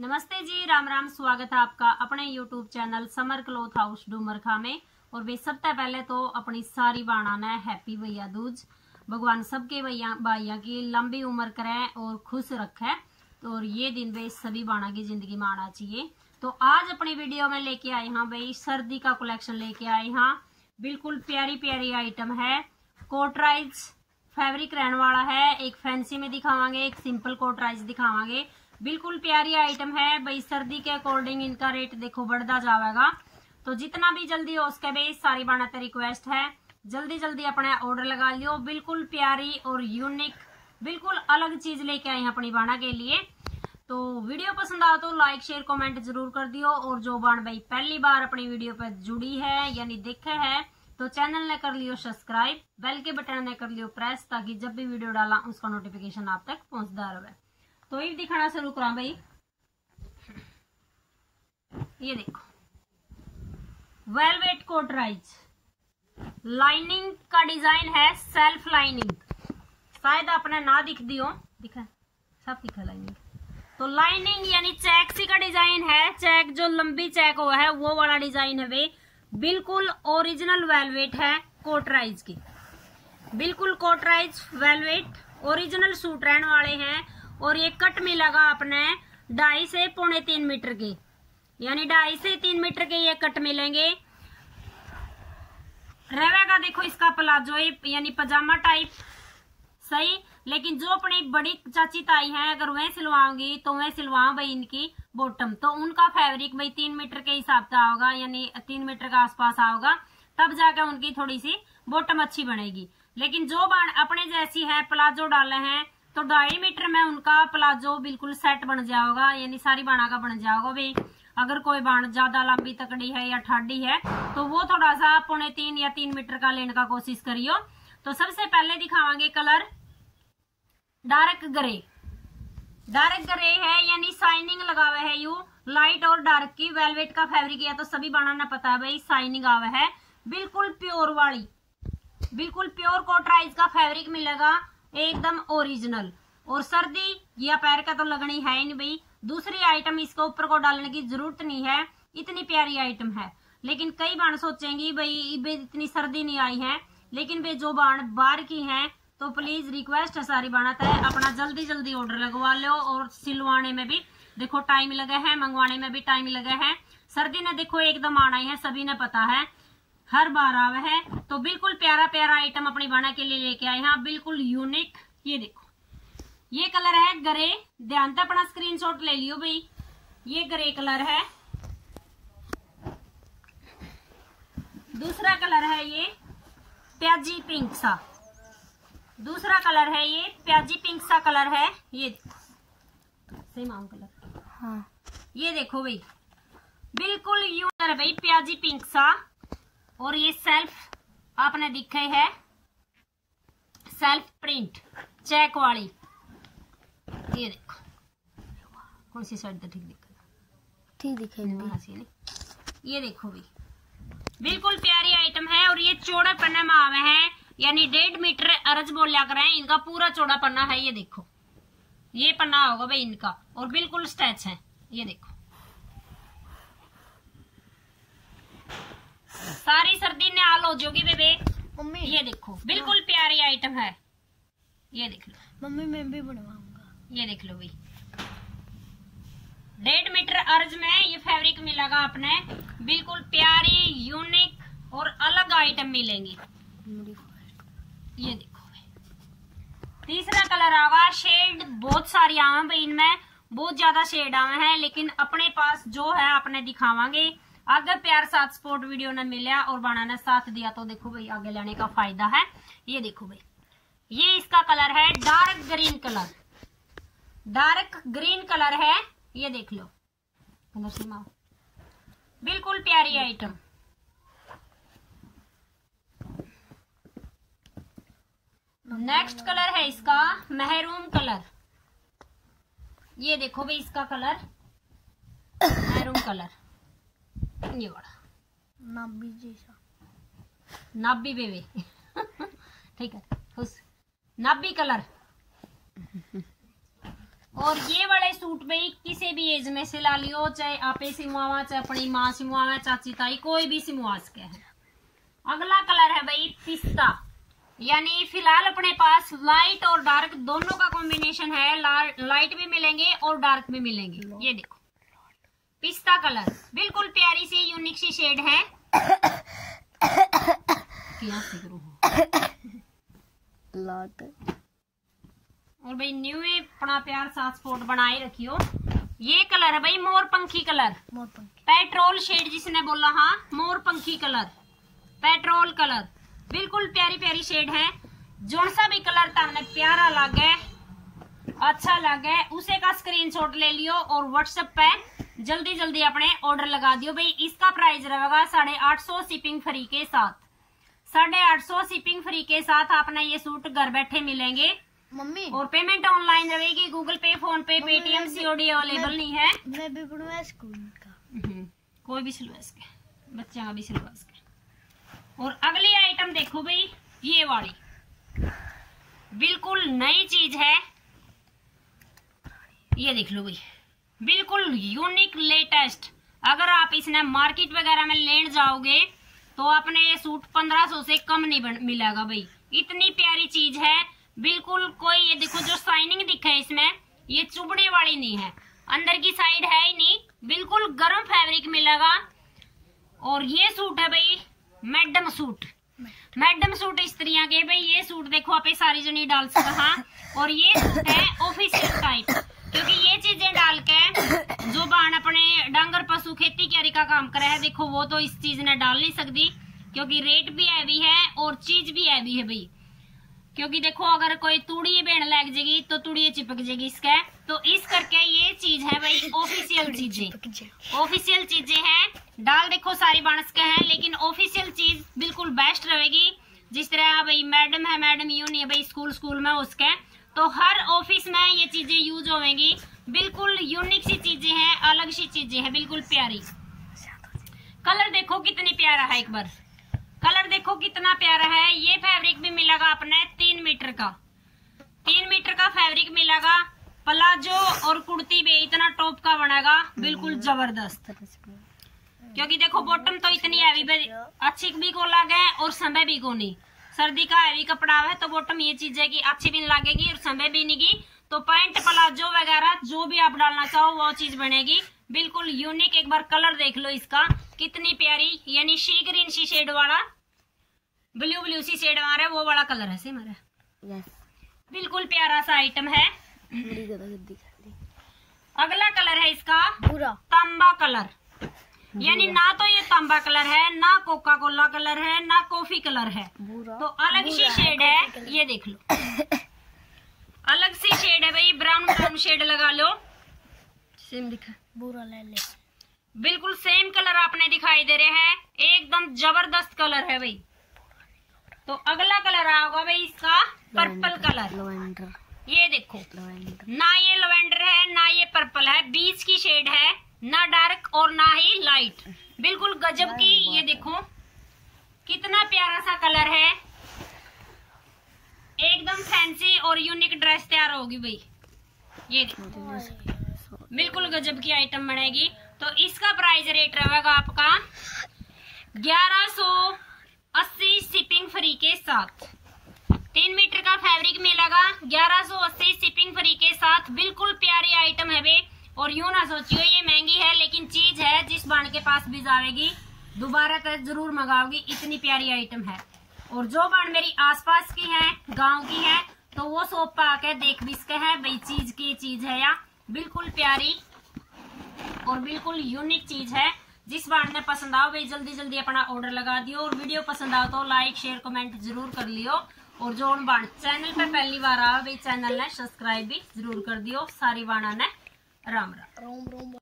नमस्ते जी राम राम स्वागत है आपका अपने YouTube channel summer cloth house Dumarkha में। और वे सबसे पहले तो अपनी सारी बाणा ने हैप्पी भैया दूज। भगवान सबके भैया, भाइयों की लंबी उम्र करे और खुश रखे। तो और ये दिन वे सभी बाणा की ज़िंदगी में आना चाहिए। तो आज अपनी वीडियो में लेके आए हाँ भाई, सर्दी का कलेक्शन लेके आए हाँ। बिल्कुल प्यारी प्यारी आइटम है कोटराइज फैब्रिक रहने वाला है। एक फैंसी में दिखावांगे, एक सिंपल कोटराइज दिखावांगे। बिल्कुल प्यारी आइटम है। भाई, सर्दी के अकॉर्डिंग इनका रेट देखो बढ़ता जाएगा। तो जितना भी जल्दी हो उसके भी सारी बनाते रिक्वेस्ट है। जल्दी जल्दी अपना ऑर्डर लगा लियो। बिल्कुल प्यारी और यूनिक बिल्कुल अलग चीज़ लेके आई अपनी बाणा के लिए। तो वीडियो पसंद आओ तो लाइक शेयर कमेंट ज़रूर कर दियो। और जो बाण भाई पहली बार अपनी वीडियो पर जुड़ी है, यानी देखे है तो चैनल ने कर लियो सब्सक्राइब बेल के बटन ने कर लियो प्रेस ताकि जब भी वीडियो डाला, उसका नोटिफिकेशन आप तक पहुँचता रहे। तो ये दिखाना शुरू करा भाई। ये देखो। वेलवेट कोट राइज लाइनिंग का डिज़ाइन है सेल्फ लाइनिंग शायद आपने ना दिख दियो। दिखा। सब दिखा लाइनिंग तो लाइनिंग यानी चेक सी का डिज़ाइन है। चेक जो लंबी चेक हुआ है, वो वाला डिज़ाइन है वे बिल्कुल ओरिजिनल वेलवेट है कोटराइज की। बिल्कुल कोटराइज वेलवेट ओरिजिनल सूट रहने वाले हैं। और ये कट मिलेगा अपने ढाई से पौने तीन मीटर के। यानी ढाई से तीन मीटर के ये कट मिलेंगे। रहेगा देखो इसका प्लाजो यानी पजामा टाइप सही? लेकिन जो अपनी बड़ी चाची ताई है, अगर वह सिलवाऊँगी तो वह सिलवाऊं भाई इनकी बॉटम तो उनका फैब्रिक भाई तीन मीटर के हिसाब से आओगा यानी तीन मीटर का आसपास आओगा। तब जाकर उनकी थोड़ी सी बॉटम अच्छी बनेगी। लेकिन जो अपने जैसी है, प्लाजो डाले हैं तो ढाई मीटर में उनका प्लाजो बिल्कुल सेट बन जाएगा यानी सारी बाणा का बन जाएगा भाई अगर कोई बाण ज़्यादा लंबी तकड़ी है या ठाडी है तो वो थोड़ा सा पौने तीन या तीन मीटर का लेने का कोशिश करियो। तो सबसे पहले दिखावांगे colour dark grey. Dark grey है, यानी साइनिंग लगा हुआ है यू। लाइट और डार्क की वेलवेट का फैब्रिक या तो सभी बनाना पता है भाई साइनिंग आवा है। बिल्कुल प्योर वाली, बिल्कुल प्योर कोटराइज का फैब्रिक मिलेगा। एकदम ओरिजिनल। और सर्दी या पैर का तो लगनी है नहीं भाई। दूसरी आइटम इसके ऊपर को डालने की ज़रूरत नहीं है। इतनी प्यारी आइटम है। लेकिन कई बाण सोचेंगी, भाई इतनी सर्दी नहीं आई है। लेकिन वे जो बाण बाहर की हैं तो प्लीज़ रिक्वेस्ट है सारी बाणा है अपना जल्दी जल्दी ऑर्डर लगवा लो। और सिलवाने में भी, देखो टाइम लगे है। मंगवाने में भी टाइम लगे है। सर्दी ने देखो, एकदम आना ही है। सभी ने पता है। हर बार आवे है तो बिल्कुल प्यारा प्यारा आइटम अपनी बना के लिए लेके आए हैं। बिल्कुल यूनिक ये देखो। ये कलर है ग्रे ध्यान से अपना स्क्रीनशॉट ले लियो भाई। ये ग्रे कलर है। दूसरा कलर है ये प्याजी पिंक सा। दूसरा कलर है ये प्याजी पिंक सा कलर है। ये सेम आम कलर हाँ। ये देखो भाई। बिल्कुल यू है भाई प्याजी पिंक सा। और ये सेल्फ आपने दिखे है। सेल्फ प्रिंट चेक वाली। ये देखो। कौन सी साइड ठीक दिख ठीक दिखाई ये देखो भाई बिल्कुल प्यारी आइटम है और ये चौड़े पन्ने में आवे हैं। यानी डेढ़ मीटर अरज बोल लिया करें इनका पूरा चौड़ा पन्ना है ये देखो। ये पन्ना होगा भाई इनका। और बिल्कुल स्टैच है। ये देखो। सारी सर्दी ने आल हो जाओगी बेबे। मम्मी। ये देखो बिल्कुल प्यारी आइटम है। ये देख लो। मम्मी मैं भी बनवाऊँगा। ये देख लो भाई। डेढ़ मीटर अर्ज़ में ये फैब्रिक मिलेगा आपने। बिल्कुल प्यारी यूनिक और अलग आइटम मिलेंगी। ये देखो तीसरा कलर आवा शेड बहुत सारी आवे भाई इनमें। बहुत ज़्यादा शेड आवे हैं लेकिन अपने पास जो है अपने दिखावांगे। अगर प्यार साथ सपोर्ट वीडियो ने मिला और बाणा ने साथ दिया तो देखो भाई, आगे लेने का फ़ायदा है। ये देखो भाई, ये इसका कलर है dark green colour dark green colour है, ये देख लो। बिल्कुल प्यारी आइटम नेक्स्ट कलर है इसका महरून कलर ये देखो भाई, इसका कलर महरून कलर ये बड़ा नाबी जैसा। नाबी बेबे। ठीक है खुश। Navy colour. और ये वाले सूट भाई किसी भी एज में सिला लियो चाहे आपे सिमुआवा चाहे अपनी माँ सिमुआवा चाची ताई कोई भी सिमुआ सके। है अगला कलर है भाई पिस्ता। यानी फ़िलहाल अपने पास लाइट और डार्क दोनों का कॉम्बिनेशन है। ला- लाइट भी मिलेंगे और डार्क भी मिलेंगे। ये देखो। पिस्ता कलर। बिल्कुल प्यारी सी यूनिक सी शेड है। और भाई न्यू अपना प्यार साथ स्पॉट बनाए रखियो। ये कलर है भाई मोर पंखी कलर। मोर पंखी। पेट्रोल शेड जिसने बोला हाँ मोर पंखी कलर। Petrol colour. बिल्कुल प्यारी प्यारी शेड है। जोन सा भी कलर तमने प्यारा लगे अच्छा लगे उसे का स्क्रीनशॉट ले लियो और व्हाट्सएप पे जल्दी जल्दी अपने ऑर्डर लगा दियो भाई। इसका प्राइस रहेगा साढ़े आठ सौ शिपिंग फ्री के साथ। साढ़े आठ सौ शिपिंग फ्री के साथ आपने ये सूट घर बैठे मिलेंगे। मम्मी। और पेमेंट ऑनलाइन रहेगी। Google Pay PhonePe Paytm COD available नहीं है। मैं भी स्कूल का। हम्म, कोई भी सिलवा सके। बच्चा का भी सिलवा सके। और अगली आइटम देखो भाई ये वाली। बिल्कुल नई चीज़ है। ये देख लो भाई। बिल्कुल यूनिक लेटेस्ट अगर आप इसने मार्केट वगैरह में लेने जाओगे तो आपने ये सूट 1500 से कम नहीं मिलेगा भाई। इतनी प्यारी चीज़ है। बिल्कुल कोई ये देखो, जो साइनिंग दिखा इसमें, ये चुभने वाली नहीं है। अंदर की साइड है ही नहीं। बिल्कुल गर्म फैब्रिक मिलेगा। और ये सूट है भाई मैडम सूट मैडम सूट स्त्रियाँ के भाई। ये सूट देखो, आप सारी जनी डाल सकते हाँ। और ये सूट है ऑफिसियल टाइप क्योंकि ये चीज़ें डाल के जो बाण अपने डांगर पशु खेती क्यारी का काम करे है देखो वो तो इस चीज़ ने डाल नहीं सकती क्योंकि रेट भी हैवी है और चीज़ भी हैवी है भाई। क्योंकि देखो अगर कोई तूड़ी बेण लग जाएगी तो तूड़ी चिपक जाएगी इसका। तो इस करके ये चीज़ है भाई ऑफिशियल चीज़ें। ऑफिशियल चीज़ें हैं। डाल देखो सारी बाणस के हैं लेकिन ऑफिशियल चीज़ बिल्कुल बेस्ट रहेगी। जिस तरह भाई मैडम है मैडम यू नहीं है भाई स्कूल स्कूल में उसके। तो हर ऑफ़िस में ये चीज़ें यूज़ होवेंगी बिल्कुल यूनिक सी चीज़ें हैं, अलग सी चीज़ें हैं, बिल्कुल प्यारी। कलर देखो कितनी प्यारा है एक बार। कलर देखो कितना प्यारा है। ये फैब्रिक भी मिलेगा अपने तीन मीटर का। तीन मीटर का फैब्रिक मिलेगा। प्लाजो और कुर्ती भी इतना टॉप का बनेगा। बिल्कुल ज़बरदस्त। क्योंकि देखो बॉटम तो इतनी हैवी अच्छी भी को लगे और समय भी को नहीं सर्दी का हैवी कपड़ा है तो बॉटम ये चीज़ है कि अच्छी भी लगेगी और समय भी नहीं तो पैंट प्लाजो वगैरह जो भी आप डालना चाहो वो चीज़ बनेगी। बिल्कुल यूनिक एक बार कलर देख लो इसका। कितनी प्यारी यानी शी ग्रीन शी शेड वाला ब्लू ब्लू सी शेड मारा वो वाला कलर है सी मारा? यस बिल्कुल प्यारा सा आइटम है। अगला कलर है इसका। पूरा तांबा कलर यानी ना तो ये तांबा कलर है ना कोका कोला कलर है ना कॉफ़ी कलर है। तो अलग सी शेड है ये देख लो। अलग सी शेड है भाई ब्राउन ब्राउन शेड लगा लो। सेम दिखा। पूरा ले ले। बिल्कुल सेम कलर आपने दिखाई दे रहे हैं। एकदम ज़बरदस्त कलर है भाई। तो अगला कलर आएगा भाई इसका पर्पल कलर लवेंडर ये देखो। ना ये लवेंडर है ना ये पर्पल है। बीच की शेड है। ना डार्क और ना ही लाइट। बिल्कुल गजब की ये देखो। कितना प्यारा सा कलर है। एकदम फैंसी और यूनिक ड्रेस तैयार होगी भाई। ये देखो। बिल्कुल गजब की आइटम बनेगी। तो इसका प्राइस रेट रहेगा आपका ग्यारह सौ अस्सी शिपिंग फ्री के साथ। तीन मीटर का फैब्रिक मिलेगा। ग्यारह सौ अस्सी शिपिंग फ्री के साथ। बिल्कुल प्यारी आइटम है वे और यूँ ना सोचियो, ये महँगी है, लेकिन चीज़ है, जिस बाण के पास भी जाएगी दोबारा तक ज़रूर मंगाओगी, इतनी प्यारी आइटम है। और जो बाण मेरी आसपास की है, गाँव की है तो वो सोप पे आके देख भी सके है, भाई, चीज़ की चीज़ है या। बिल्कुल प्यारी और बिल्कुल यूनिक चीज़ है। जिस बाण ने पसंद आओ, भाई जल्दी जल्दी अपना ऑर्डर लगा दियो। और वीडियो पसंद आओ तो लाइक शेयर कमेंट ज़रूर कर लियो। और जो बाण चैनल पे पहली बार आओ भाई चैनल ने सब्सक्राइब भी ज़रूर कर दियो, सारी बाणा ने। राम राम। रोम रोम